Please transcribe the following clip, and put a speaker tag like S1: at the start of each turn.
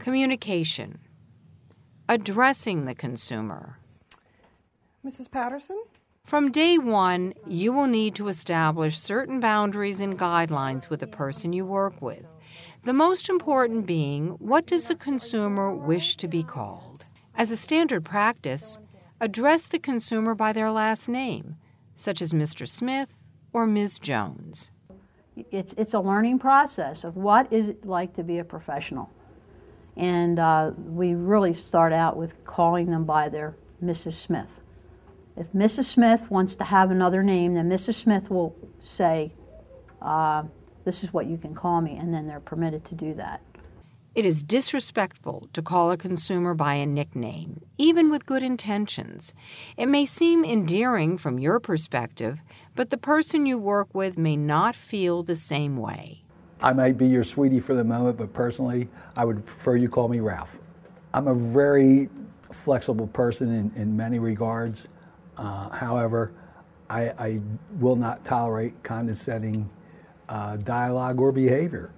S1: Communication. Addressing the consumer.
S2: Mrs. Patterson?
S1: From day one, you will need to establish certain boundaries and guidelines with the person you work with. The most important being what does the consumer wish to be called? As a standard practice, address the consumer by their last name, such as Mr. Smith or Ms. Jones.
S3: It's, it's a learning process of what is it like to be a professional. And uh, we really start out with calling them by their Mrs. Smith. If Mrs. Smith wants to have another name, then Mrs. Smith will say, uh, this is what you can call me, and then they're permitted to do that.
S1: It is disrespectful to call a consumer by a nickname, even with good intentions. It may seem endearing from your perspective, but the person you work with may not feel the same way.
S4: I might be your sweetie for the moment, but personally, I would prefer you call me Ralph. I'm a very flexible person in, in many regards. Uh, however, I, I, will not tolerate condescending uh, dialogue or behavior.